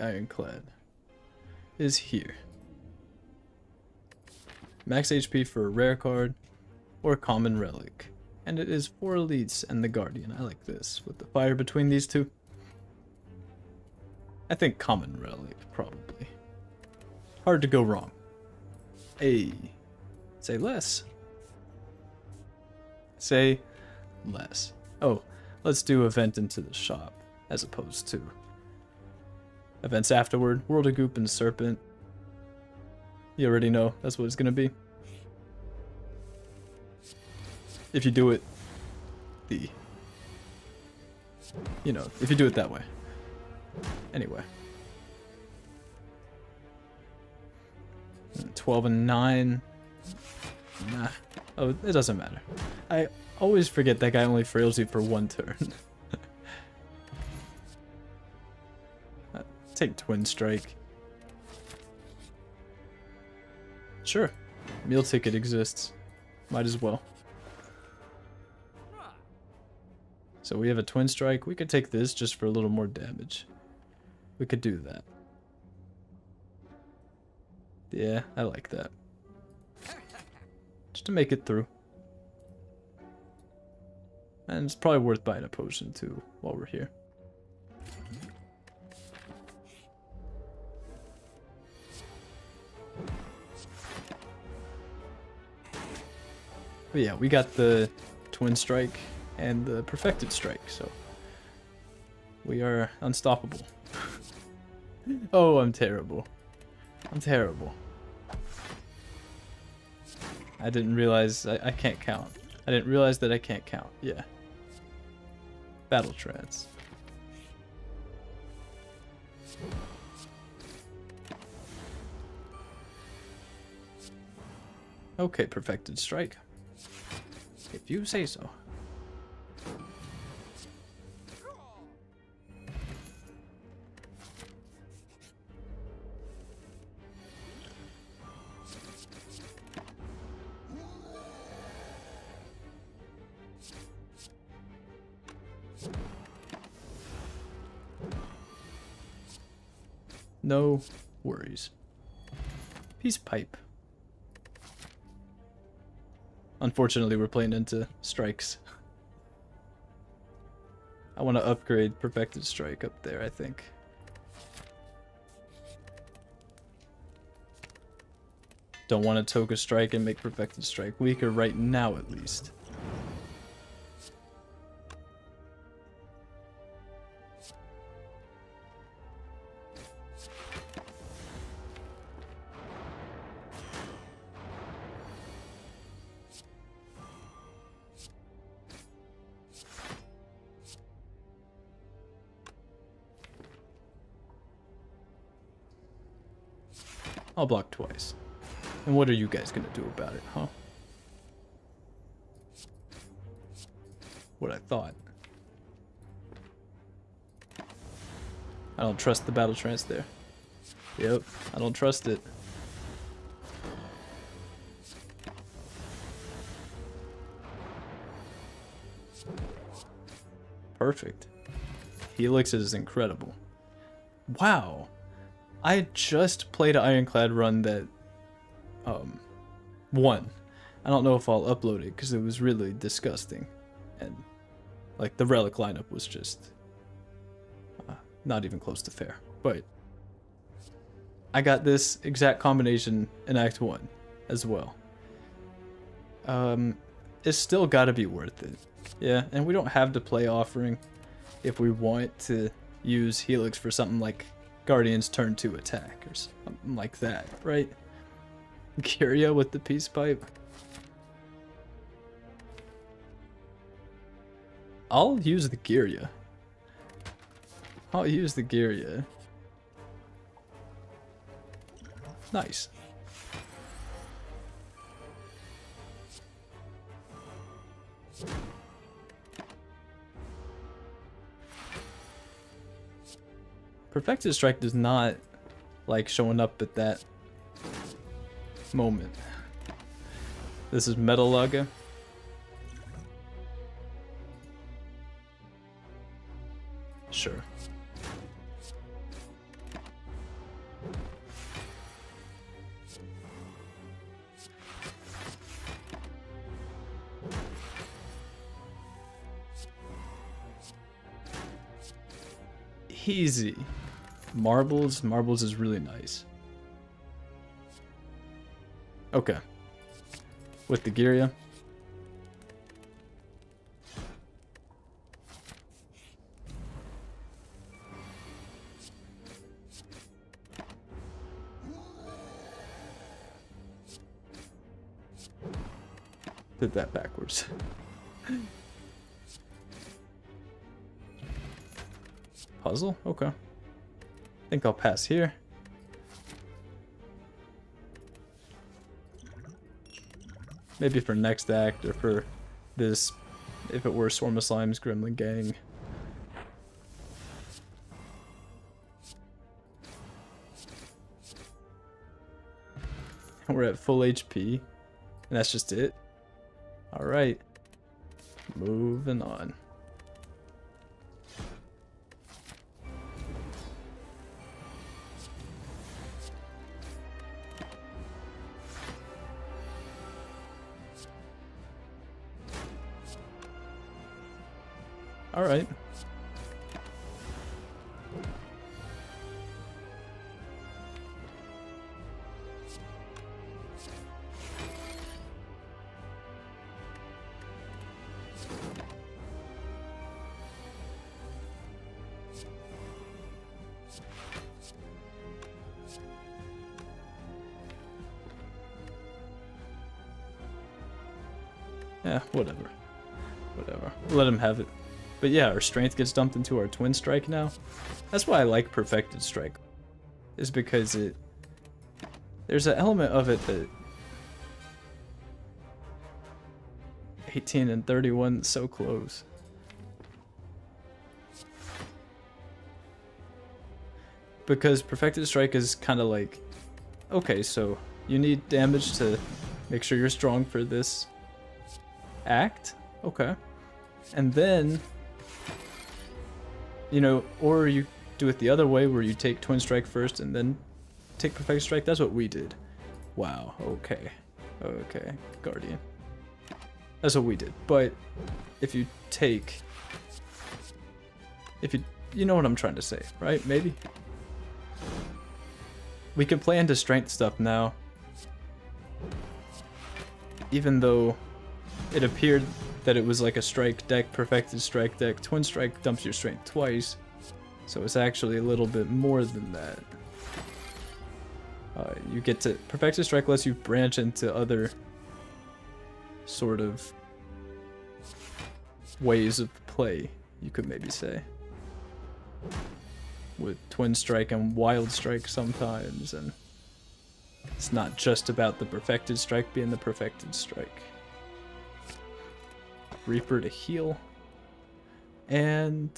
Ironclad is here. Max HP for a rare card or common relic. And it is for elites and the Guardian. I like this with the fire between these two. I think common relic, probably. Hard to go wrong. A. Say less. Say less. Oh, let's do event into the shop as opposed to events afterward. World of Goop and Serpent. You already know that's what it's gonna be. If you do it the you know, if you do it that way. Anyway. 12 and 9. Nah. Oh, it doesn't matter. I always forget that guy only frails you for one turn. take Twin Strike. Sure. Meal ticket exists. Might as well. So we have a Twin Strike. We could take this just for a little more damage. We could do that. Yeah, I like that. Just to make it through. And it's probably worth buying a potion too while we're here. But yeah, we got the Twin Strike and the Perfected Strike, so we are unstoppable. oh, I'm terrible. I'm terrible. I didn't realize I, I can't count. I didn't realize that I can't count. Yeah. Battle trance. Okay, perfected strike. If you say so. No worries. Peace pipe. Unfortunately, we're playing into strikes. I want to upgrade Perfected Strike up there, I think. Don't want to Toka Strike and make Perfected Strike weaker right now, at least. Block twice. And what are you guys gonna do about it, huh? What I thought. I don't trust the battle trance there. Yep, I don't trust it. Perfect. Helix is incredible. Wow. I just played an Ironclad run that um won. I don't know if I'll upload it because it was really disgusting, and like the relic lineup was just uh, not even close to fair. But I got this exact combination in Act One as well. Um, it's still got to be worth it. Yeah, and we don't have to play offering if we want to use Helix for something like Guardian's turn to attack or something like that, right? Girya with the peace pipe. I'll use the Girya. I'll use the Girya. Nice. Perfected Strike does not like showing up at that moment. This is metal Metaluga. Sure. Easy. Marbles. Marbles is really nice. Okay. With the Girya. Did that backwards. Puzzle? Okay. Think I'll pass here. Maybe for next act or for this, if it were Swarm of Slime's Gremlin Gang. We're at full HP, and that's just it. Alright. Moving on. Alright. Yeah, whatever. Whatever. Let him have it. But yeah, our strength gets dumped into our twin strike now. That's why I like perfected strike. Is because it there's an element of it that 18 and 31 so close. Because perfected strike is kind of like okay, so you need damage to make sure you're strong for this act. Okay. And then you know, or you do it the other way where you take Twin Strike first and then take Perfect Strike. That's what we did. Wow, okay. Okay, Guardian. That's what we did. But if you take... If you... You know what I'm trying to say, right? Maybe? We can play into strength stuff now. Even though it appeared that it was like a strike deck, perfected strike deck. Twin strike dumps your strength twice, so it's actually a little bit more than that. Uh, you get to perfected strike lets you branch into other sort of ways of play, you could maybe say. With twin strike and wild strike sometimes, and it's not just about the perfected strike being the perfected strike. Reaper to heal. And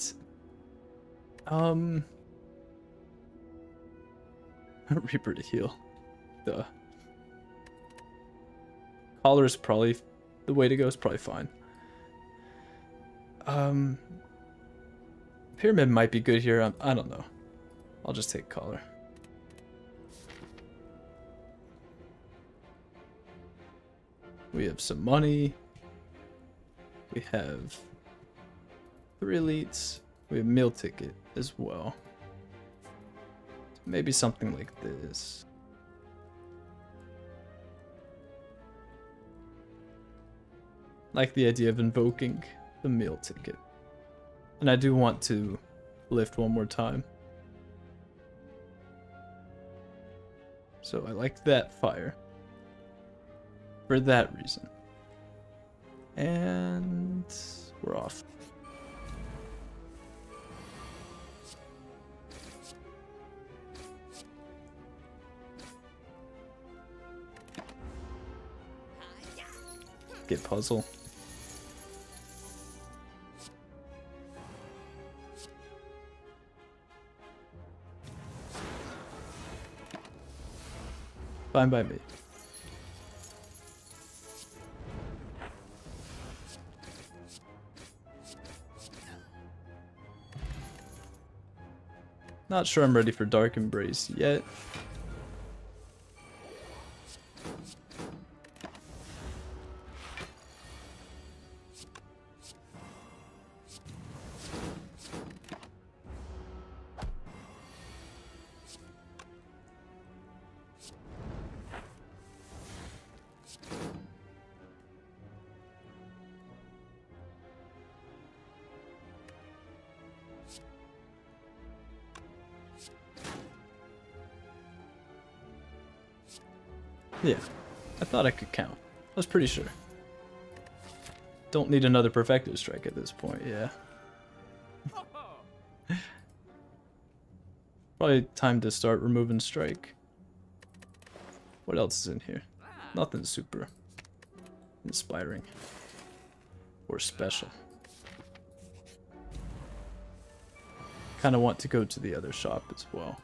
um Reaper to heal. The Collar is probably the way to go is probably fine. Um Pyramid might be good here. I, I don't know. I'll just take collar. We have some money. We have three elites. We have meal ticket as well. Maybe something like this. Like the idea of invoking the meal ticket. And I do want to lift one more time. So I like that fire. For that reason. And we're off. Get puzzle. Fine by me. Not sure I'm ready for Dark Embrace yet. I could count. I was pretty sure. Don't need another perfecto strike at this point, yeah. Probably time to start removing strike. What else is in here? Nothing super inspiring or special. Kind of want to go to the other shop as well.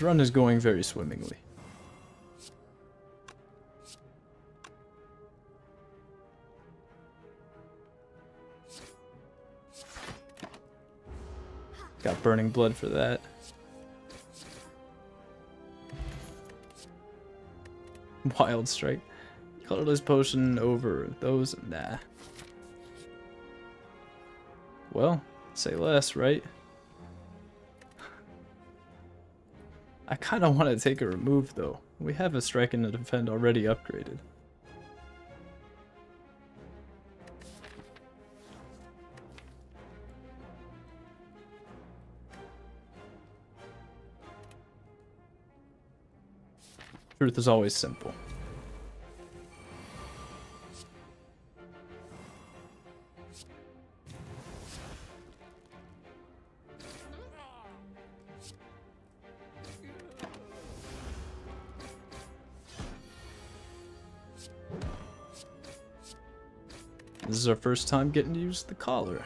This run is going very swimmingly. Got burning blood for that. Wild strike. Colorless potion over those. Nah. Well, say less, right? I kind of want to take a remove though. We have a strike and a defend already upgraded. Truth is always simple. This is our first time getting to use the collar.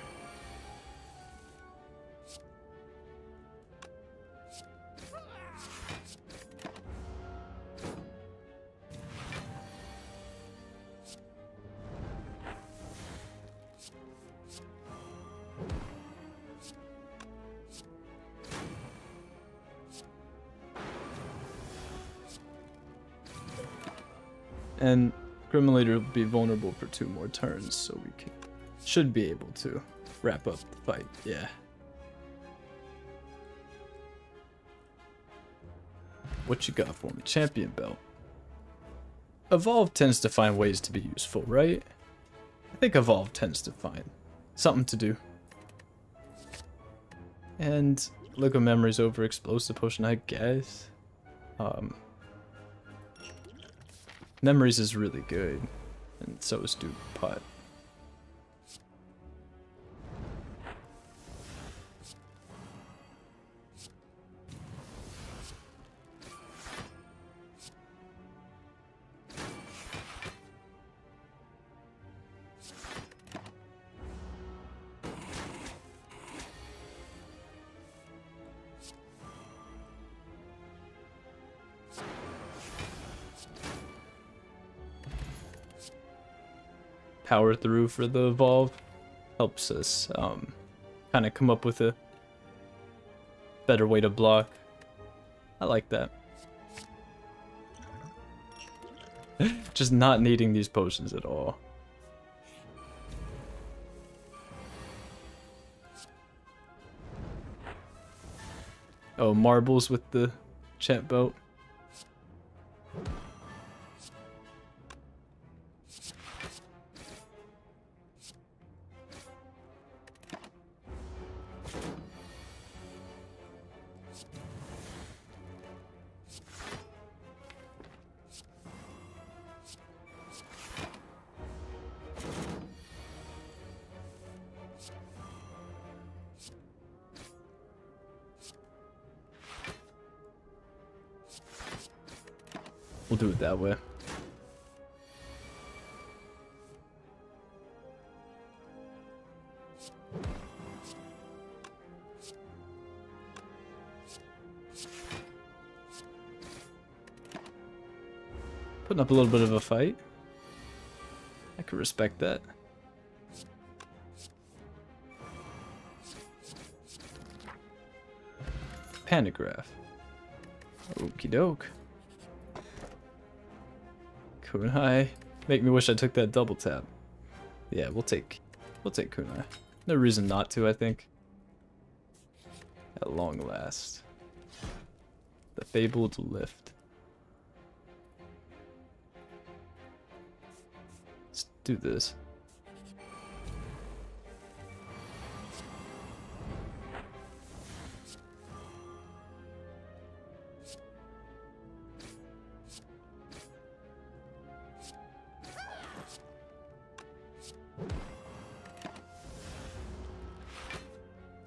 For two more turns, so we can should be able to wrap up the fight. Yeah. What you got for me? Champion belt. Evolve tends to find ways to be useful, right? I think Evolve tends to find something to do. And Liquid Memories over Explosive Potion, I guess. Um, Memories is really good, and so is Duke Putt. Power through for the evolve helps us um, kind of come up with a better way to block. I like that. Just not needing these potions at all. Oh, marbles with the champ belt. Putting up a little bit of a fight. I could respect that. Pantograph. Okie doke. Kunai. Make me wish I took that double tap. Yeah, we'll take we'll take Kunai. No reason not to, I think. At long last. The fabled lift. Do this.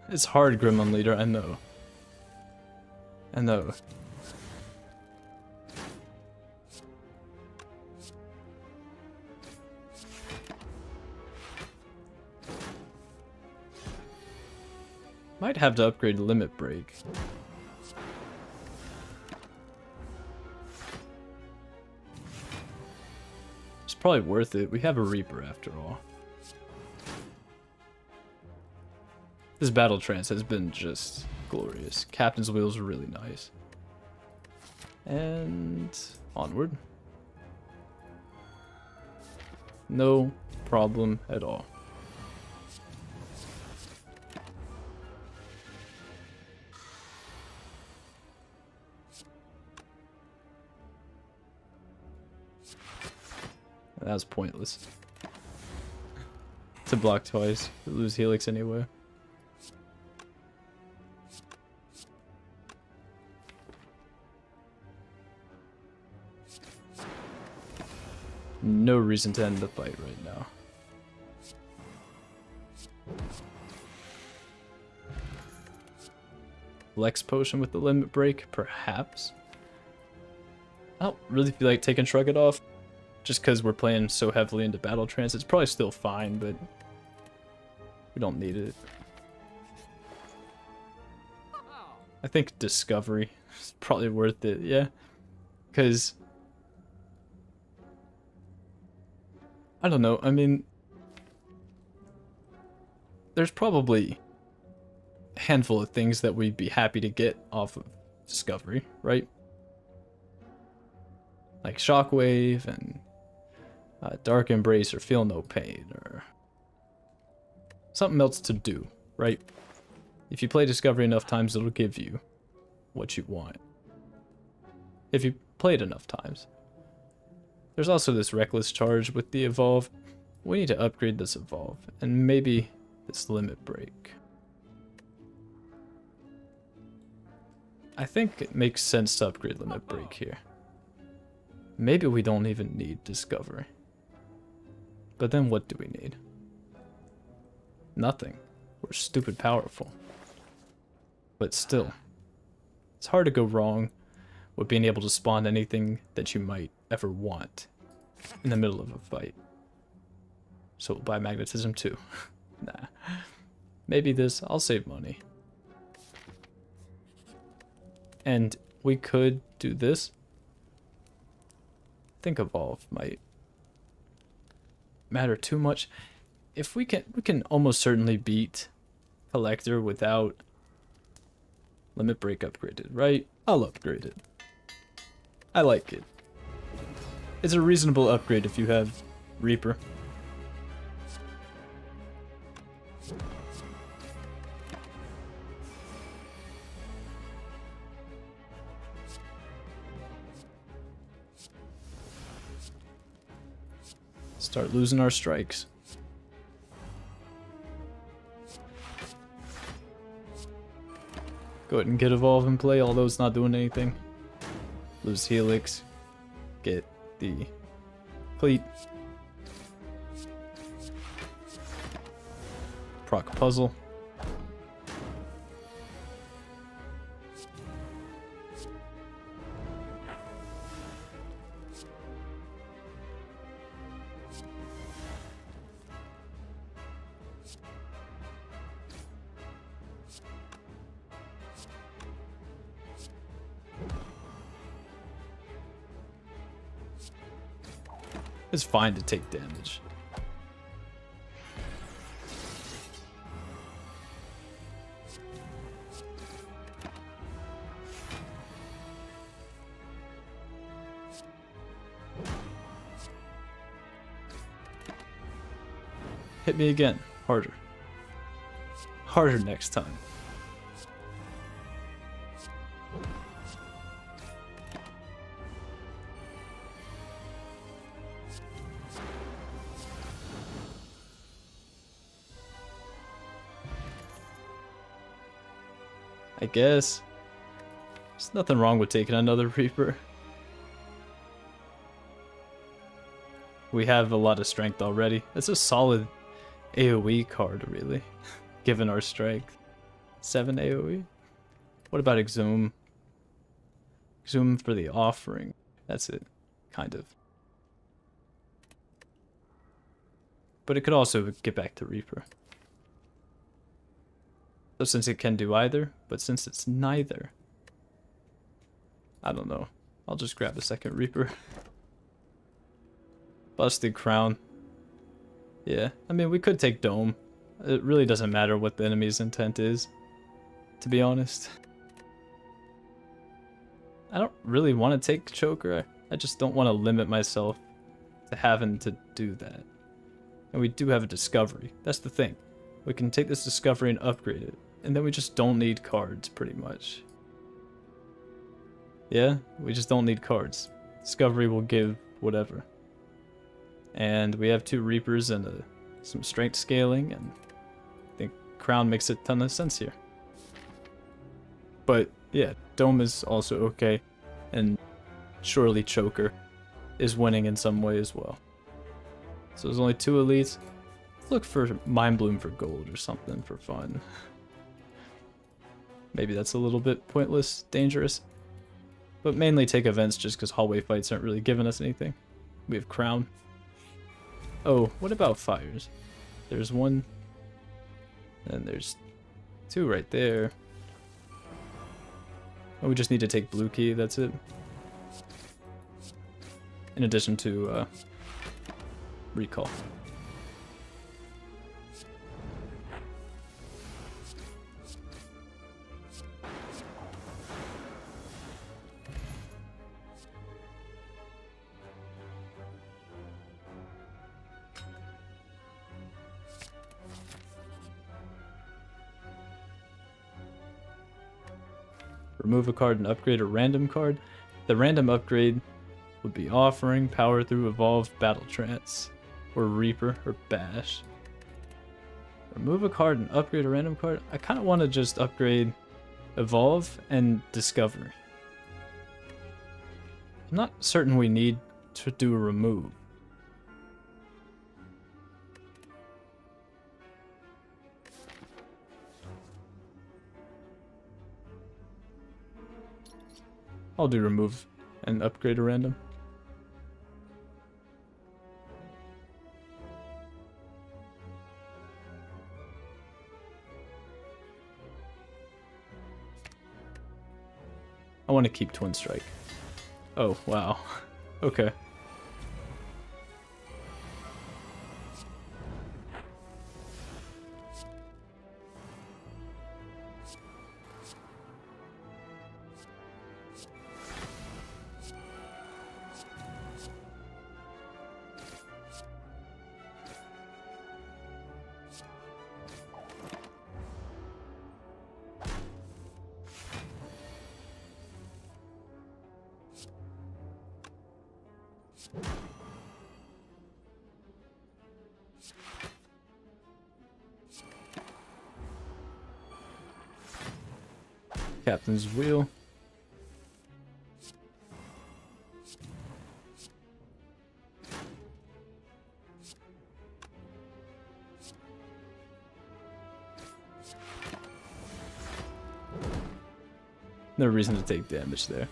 It's hard, Gremlin Leader, I know. I know. Might have to upgrade Limit Break. It's probably worth it. We have a Reaper after all. This battle trance has been just glorious. Captain's wheels are really nice. And onward. No problem at all. That was pointless. to block twice, lose Helix anyway. No reason to end the fight right now. Flex potion with the limit break, perhaps. I don't really feel like taking Shrug it off. Just because we're playing so heavily into Battle Trance. It's probably still fine, but we don't need it. I think Discovery is probably worth it, yeah. Because I don't know. I mean, there's probably a handful of things that we'd be happy to get off of Discovery, right? Like Shockwave and uh, Dark Embrace or Feel No Pain or something else to do, right? If you play Discovery enough times, it'll give you what you want. If you play it enough times. There's also this reckless charge with the evolve. We need to upgrade this evolve, and maybe this limit break. I think it makes sense to upgrade limit break here. Maybe we don't even need discovery. But then what do we need? Nothing. We're stupid powerful. But still, it's hard to go wrong with being able to spawn anything that you might ever want in the middle of a fight. So we'll buy magnetism too. nah. Maybe this, I'll save money. And we could do this. think evolve might matter too much. If we can, we can almost certainly beat Collector without limit break upgraded, right? I'll upgrade it. I like it. It's a reasonable upgrade if you have Reaper. Start losing our strikes. Go ahead and get Evolve and play, although it's not doing anything. Lose Helix. Get the cleat. Proc puzzle. Fine to take damage. Hit me again, harder. harder next time. I guess. There's nothing wrong with taking another Reaper. We have a lot of strength already. It's a solid AoE card, really, given our strength. 7 AoE? What about Exhume? Exhume for the offering. That's it, kind of. But it could also get back to Reaper. So since it can do either, but since it's neither, I don't know. I'll just grab a second Reaper. Busted Crown. Yeah, I mean, we could take Dome. It really doesn't matter what the enemy's intent is, to be honest. I don't really want to take Choker. I just don't want to limit myself to having to do that. And we do have a Discovery. That's the thing. We can take this Discovery and upgrade it. And then we just don't need cards, pretty much. Yeah, we just don't need cards. Discovery will give whatever. And we have two Reapers and a, some strength scaling, and I think Crown makes a ton of sense here. But yeah, Dome is also okay, and surely Choker is winning in some way as well. So there's only two elites. look for Mind Bloom for gold or something for fun. Maybe that's a little bit pointless, dangerous. But mainly take events just because hallway fights aren't really giving us anything. We have Crown. Oh, what about fires? There's one. And there's two right there. Oh, we just need to take blue key, that's it. In addition to uh, recall. Remove a card and upgrade a random card. The random upgrade would be Offering, Power Through, Evolve, Battle Trance, or Reaper, or Bash. Remove a card and upgrade a random card. I kind of want to just upgrade Evolve and Discover. I'm not certain we need to do a remove. I'll do remove and upgrade a random. I want to keep Twin Strike. Oh, wow. okay. No reason to take damage there.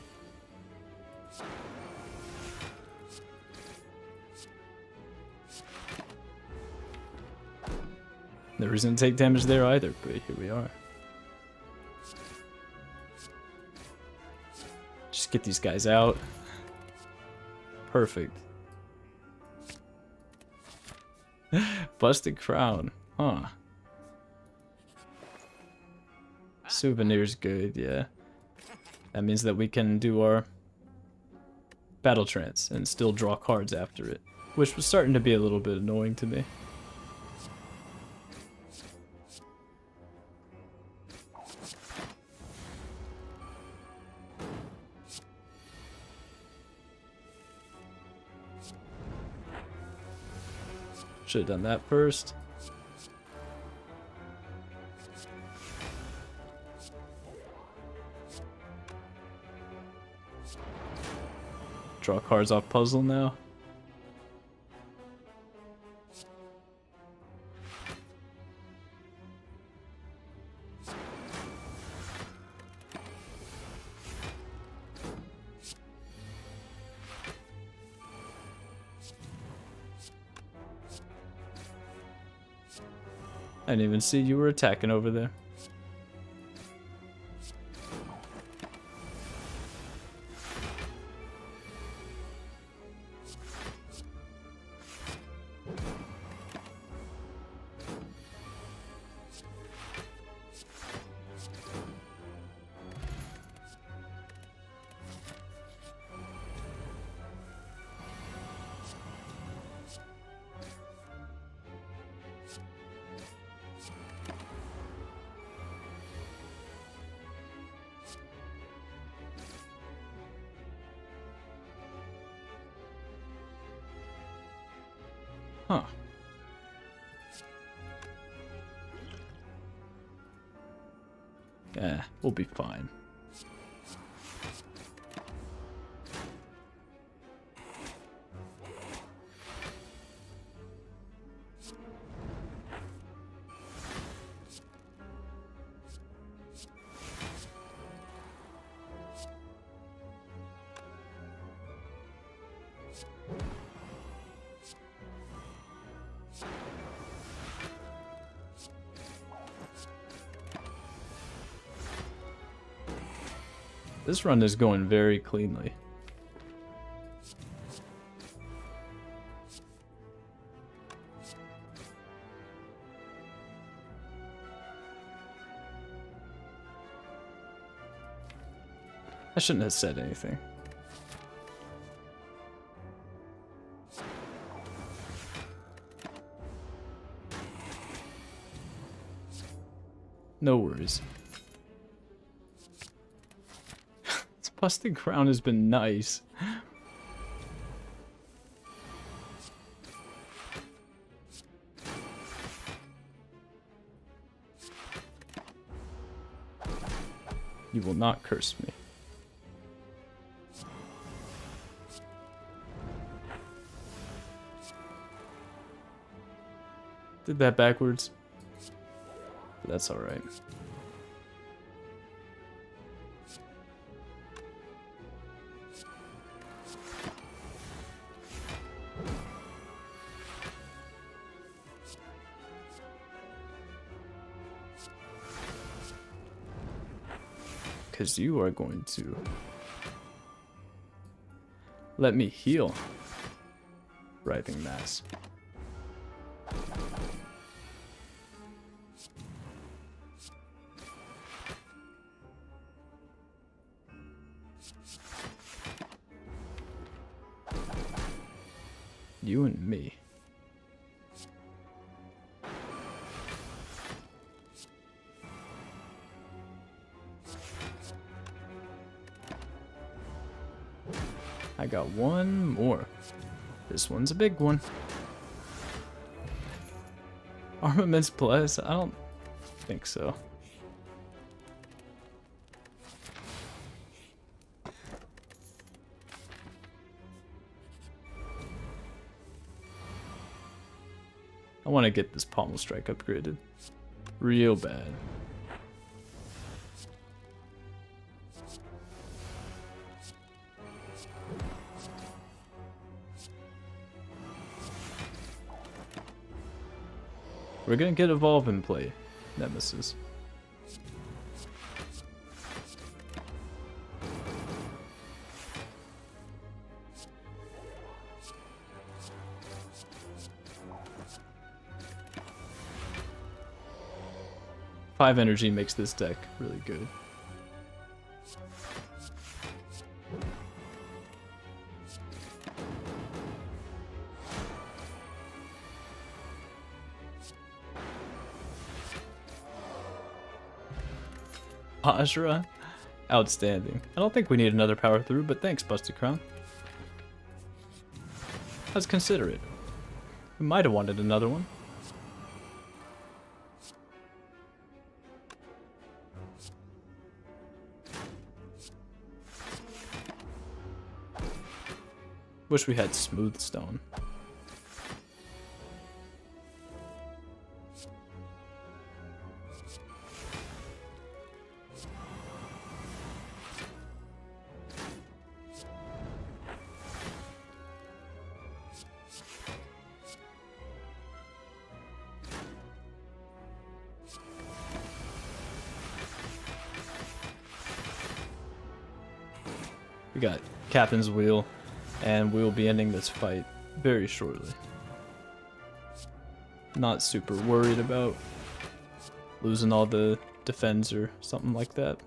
No reason to take damage there either, but here we are. Just get these guys out. Perfect. Busted crown. Huh. Souvenir's good, yeah. That means that we can do our battle trance and still draw cards after it, which was starting to be a little bit annoying to me. Should have done that first. Draw cards off puzzle now. I didn't even see you were attacking over there. This run is going very cleanly. I shouldn't have said anything. No worries. Busted crown has been nice. You will not curse me. Did that backwards. But that's alright. You are going to let me heal. Writhing mass. You and me. One more. This one's a big one. Armaments plus? I don't think so. I want to get this pommel strike upgraded. Real bad. We're gonna get Evolve in play, Nemesis. Five energy makes this deck really good. Ajra? Outstanding. I don't think we need another power through, but thanks, Busted Crown. That's considerate. We might have wanted another one. Wish we had smooth stone. Captain's Wheel, and we will be ending this fight very shortly. Not super worried about losing all the defends or something like that.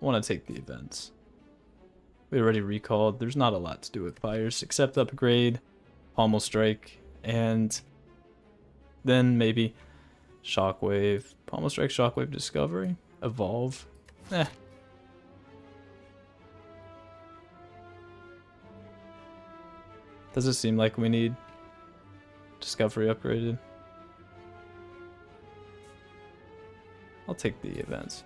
want to take the events. We already recalled. There's not a lot to do with fires except upgrade Pommel Strike, and then maybe Shockwave, Pommel Strike, Shockwave Discovery, Evolve. Eh. Does it seem like we need Discovery upgraded? I'll take the events.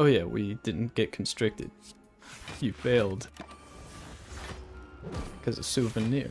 Oh yeah, we didn't get constricted. You failed. Because of souvenir.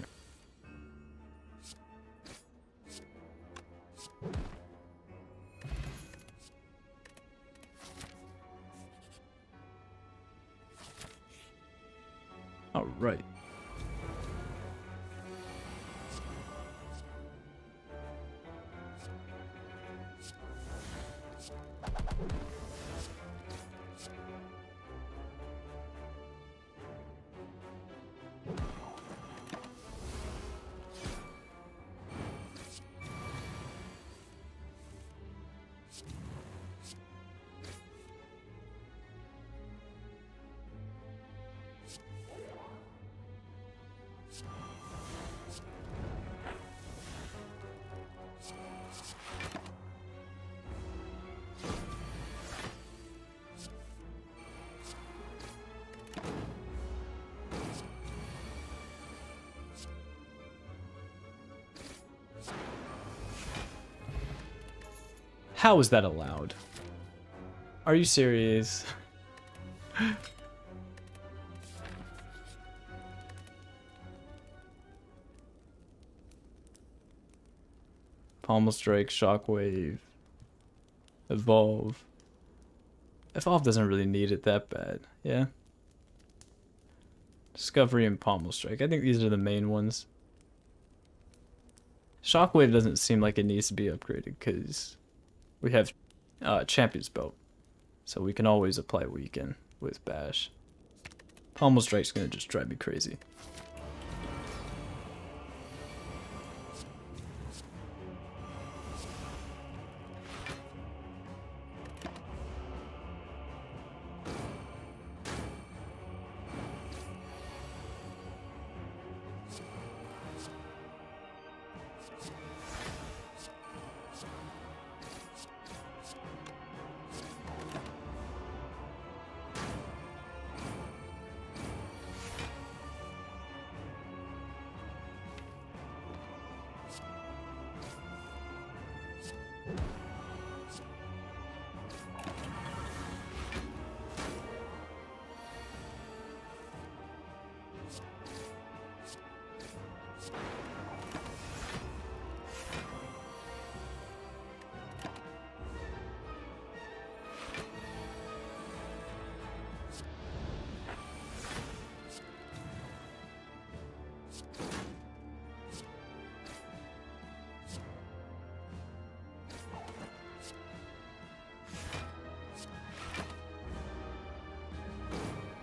How is that allowed? Are you serious? Pommel Strike, Shockwave, Evolve. Evolve doesn't really need it that bad, yeah? Discovery and Pommel Strike. I think these are the main ones. Shockwave doesn't seem like it needs to be upgraded because we have uh, Champion's Belt, so we can always apply Weaken with Bash. Pommel Strike's gonna just drive me crazy.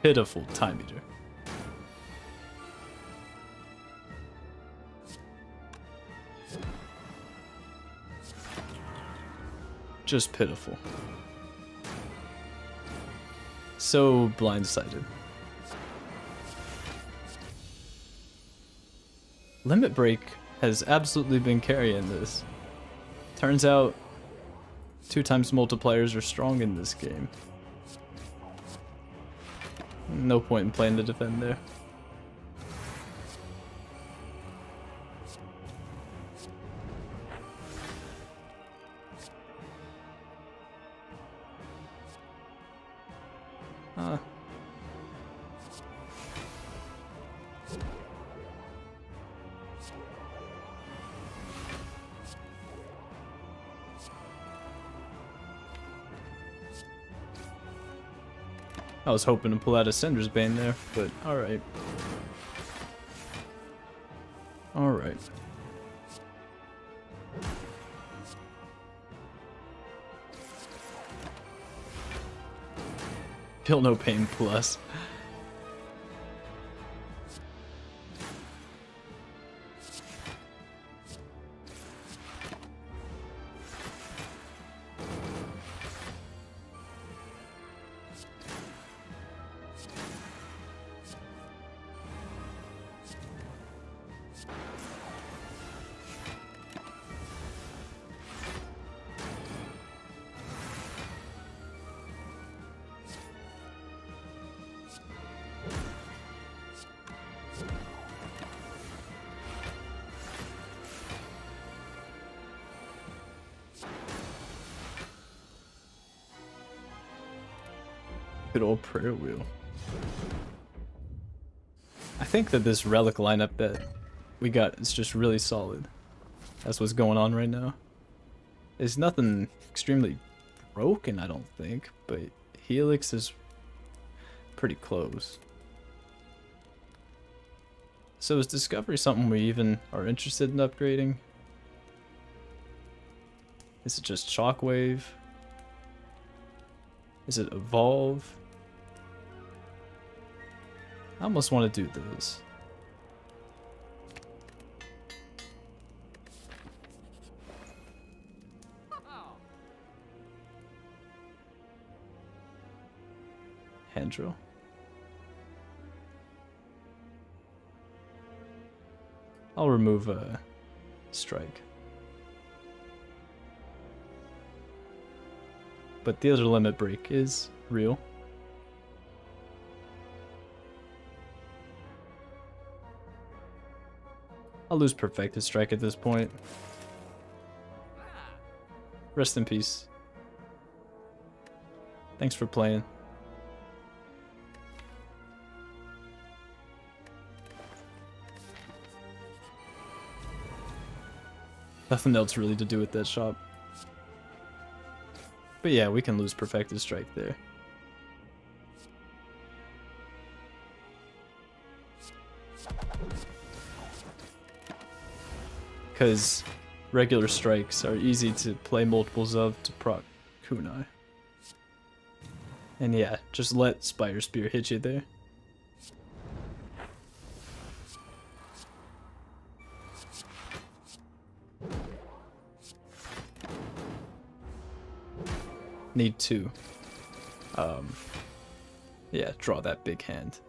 pitiful time eater. Just pitiful. So blindsided. Limit Break has absolutely been carrying this. Turns out two times multipliers are strong in this game. No point in playing to defend there. Was hoping to pull out a Syndra's Bane there, but alright. Alright. Feel no pain plus. Old prayer wheel. I think that this relic lineup that we got is just really solid. That's what's going on right now. There's nothing extremely broken, I don't think, but Helix is pretty close. So is Discovery something we even are interested in upgrading? Is it just Shockwave? Is it Evolve? I almost want to do this. Hand. I'll remove a uh, strike. But the other limit break is real. I'll lose Perfected Strike at this point. Rest in peace. Thanks for playing. Nothing else really to do with that shop. But yeah, we can lose Perfected Strike there. Because regular strikes are easy to play multiples of to proc kunai. And yeah, just let Spire Spear hit you there. Need to, um, yeah, draw that big hand.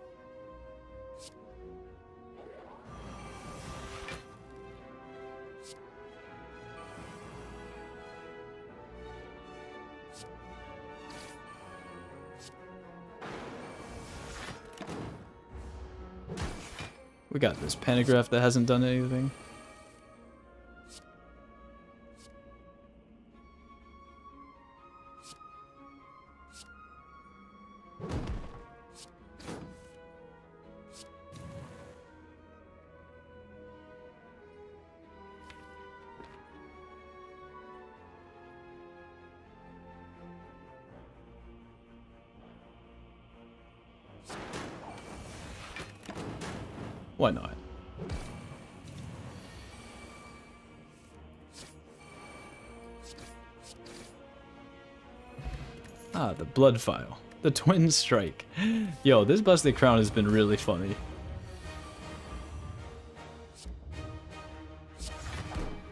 We got this pantograph that hasn't done anything. Why not? Ah, the blood file. The twin strike. Yo, this busted crown has been really funny.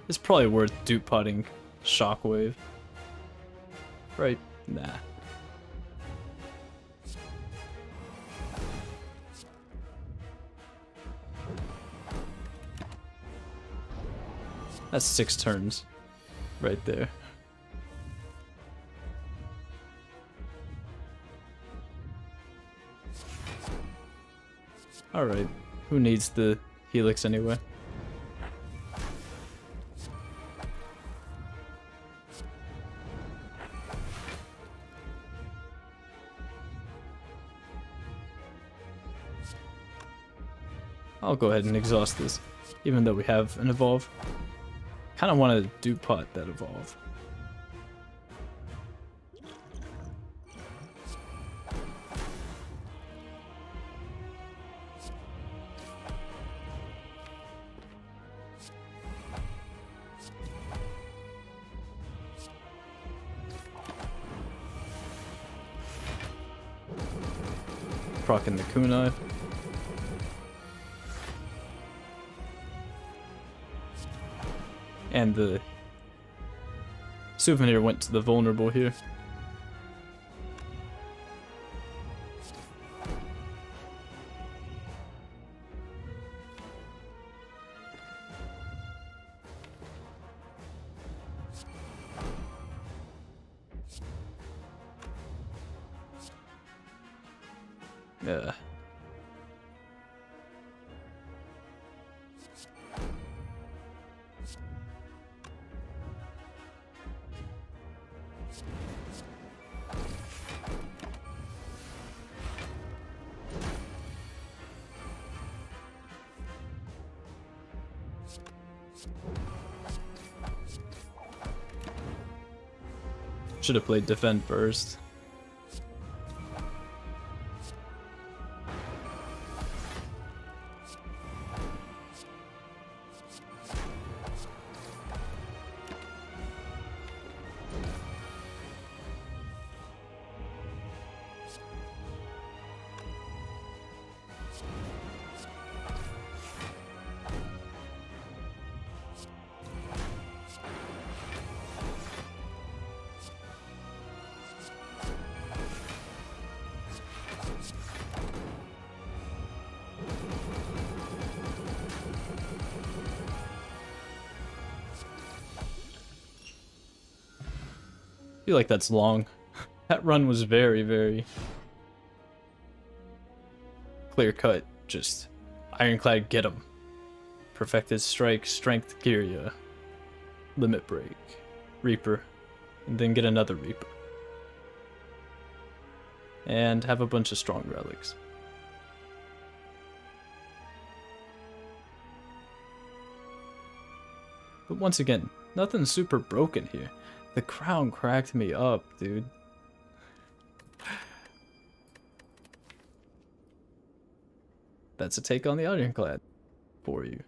It's probably worth dupe potting shockwave. Right? Nah. That's six turns. Right there. Alright. Who needs the helix anyway? I'll go ahead and exhaust this, even though we have an evolve. Kind of want to dupe pot that evolve. Procking the kunai. And the souvenir went to the vulnerable here. Played defend first. Feel like that's long. that run was very, very clear cut. Just ironclad, get him. Perfected strike, strength, Girya, limit break, Reaper, and then get another Reaper. And have a bunch of strong relics. But once again, nothing super broken here. The crown cracked me up, dude. That's a take on the Ironclad for you.